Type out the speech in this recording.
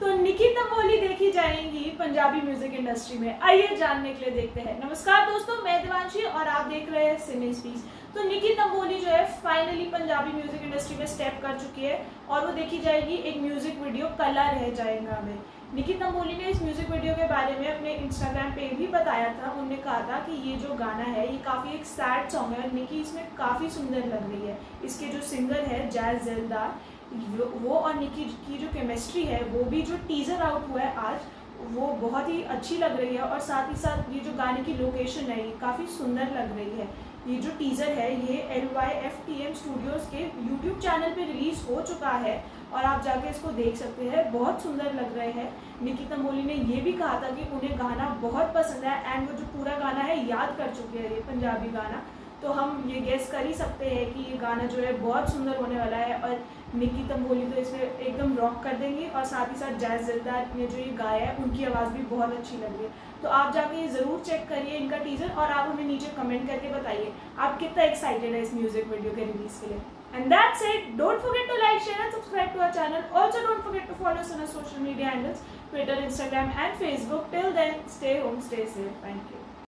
तो निकी तंबोली देखी जाएँगी पंजाबी म्यूज़िक इंडस्ट्री में। आइए जानने के लिए देखते हैं। नमस्कार दोस्तों, मैं दिवांशी और आप देख रहे हैं सिने स्पीच तो निकी तंबोली जो है फाइनली पंजाबी म्यूज़िक इंडस्ट्री में स्टेप कर चुकी है और वो देखी जाएगी एक म्यूज़िक वीडियो कला रह जाएगा में निकी तंबोली ने इस म्यूज़िक वीडियो के बारे में अपने इंस्टाग्राम पे भी बताया था। उन्होंने कहा था कि ये जो गाना है, ये काफ़ी एक सैड सॉन्ग है और निकी इसमें काफ़ी सुंदर लग रही है। इसके जो सिंगर है जैज जिलदार वो और निकी की जो केमिस्ट्री है, वो भी जो टीजर आउट हुआ है आज, वो बहुत ही अच्छी लग रही है और साथ ही साथ ये जो गाने की लोकेशन है, ये काफ़ी सुंदर लग रही है। ये जो टीज़र है, ये L Y F T M studios के यूट्यूब चैनल पे रिलीज़ हो चुका है और आप जाके इसको देख सकते हैं। बहुत सुंदर लग रहे हैं। निकिता मोली ने ये भी कहा था कि उन्हें गाना बहुत पसंद है एंड वो जो पूरा गाना है, याद कर चुके हैं ये पंजाबी गाना। तो हम ये गेस कर ही सकते हैं कि ये गाना जो है बहुत सुंदर होने वाला है और निकी तंबोली तो इसमें एकदम रॉक कर देंगी और साथ ही साथ जैज जिलदार ने जो ये गाया है उनकी आवाज़ भी बहुत अच्छी लग रही है तो आप जाके ये ज़रूर चेक करिए इनका टीजर और आप हमें नीचे कमेंट करके बताइए आप कितना एक्साइटेड है इस म्यूज़िक वीडियो के रिलीज़ के लिए And that's it. Don't forget to like, share and subscribe to our channel. Also don't forget to follow us on our social media handles, Twitter, Instagram and Facebook. Till then, stay home, stay safe. Thank you.